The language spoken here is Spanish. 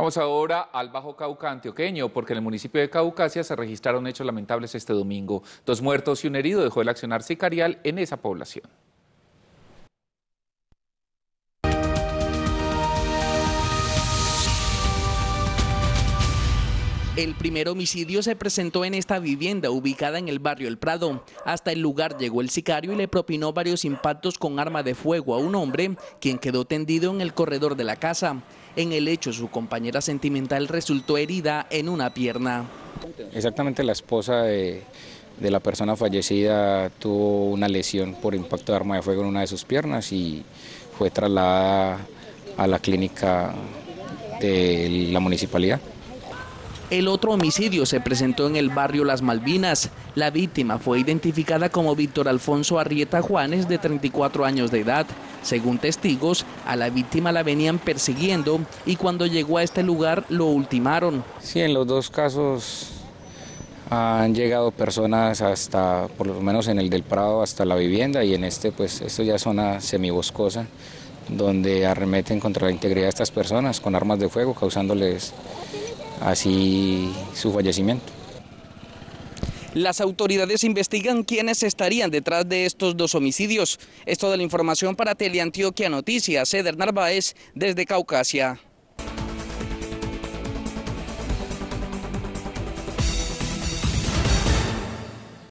Vamos ahora al Bajo Cauca antioqueño, porque en el municipio de Caucasia se registraron hechos lamentables este domingo. Dos muertos y un herido dejó el accionar sicarial en esa población. El primer homicidio se presentó en esta vivienda ubicada en el barrio El Prado. Hasta el lugar llegó el sicario y le propinó varios impactos con arma de fuego a un hombre, quien quedó tendido en el corredor de la casa. En el hecho, su compañera sentimental resultó herida en una pierna. Exactamente la esposa de, la persona fallecida tuvo una lesión por impacto de arma de fuego en una de sus piernas y fue trasladada a la clínica de la municipalidad. El otro homicidio se presentó en el barrio Las Malvinas. La víctima fue identificada como Víctor Alfonso Arrieta Juanes, de 34 años de edad. Según testigos, a la víctima la venían persiguiendo y cuando llegó a este lugar lo ultimaron. Sí, en los dos casos han llegado personas hasta, por lo menos en el del Prado, hasta la vivienda y en este, pues, esto ya es zona semiboscosa, donde arremeten contra la integridad de estas personas con armas de fuego, causándoles así su fallecimiento. Las autoridades investigan quiénes estarían detrás de estos dos homicidios. Es toda la información para Teleantioquia Noticias. Ceder Narváez desde Caucasia.